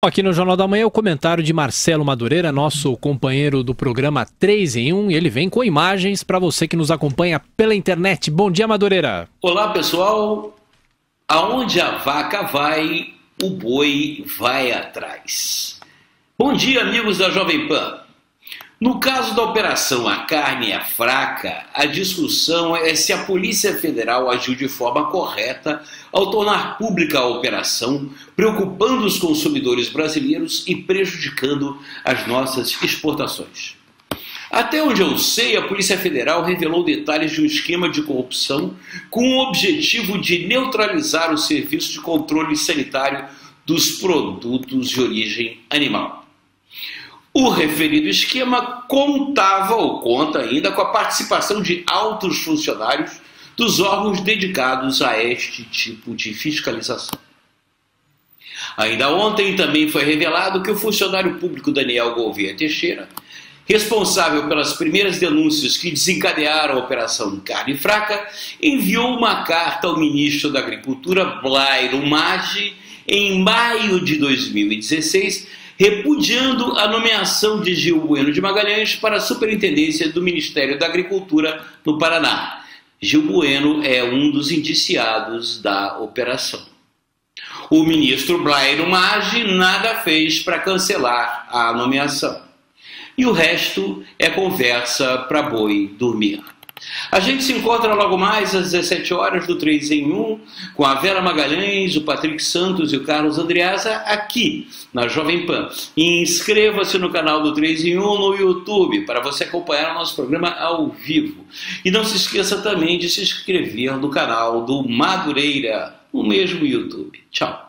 Aqui no Jornal da Manhã o comentário de Marcelo Madureira, nosso companheiro do programa 3 em 1. Ele vem com imagens para você que nos acompanha pela internet. Bom dia, Madureira. Olá, pessoal. Aonde a vaca vai, o boi vai atrás. Bom dia, amigos da Jovem Pan. No caso da operação A Carne é Fraca, a discussão é se a Polícia Federal agiu de forma correta ao tornar pública a operação, preocupando os consumidores brasileiros e prejudicando as nossas exportações. Até onde eu sei, a Polícia Federal revelou detalhes de um esquema de corrupção com o objetivo de neutralizar o serviço de controle sanitário dos produtos de origem animal. O referido esquema contava ou conta ainda com a participação de altos funcionários dos órgãos dedicados a este tipo de fiscalização. Ainda ontem também foi revelado que o funcionário público Daniel Gouveia Teixeira, responsável pelas primeiras denúncias que desencadearam a Operação Carne Fraca, enviou uma carta ao ministro da Agricultura, Blairo Maggi, em maio de 2016, repudiando a nomeação de Gil Bueno de Magalhães para a superintendência do Ministério da Agricultura no Paraná. Gil Bueno é um dos indiciados da operação. O ministro Blairo Maggi nada fez para cancelar a nomeação. E o resto é conversa para boi dormir. A gente se encontra logo mais às 17 horas do 3 em 1 com a Vera Magalhães, o Patrick Santos e o Carlos Andreasa aqui na Jovem Pan. Inscreva-se no canal do 3 em 1 no YouTube para você acompanhar o nosso programa ao vivo. E não se esqueça também de se inscrever no canal do Madureira, no mesmo YouTube. Tchau.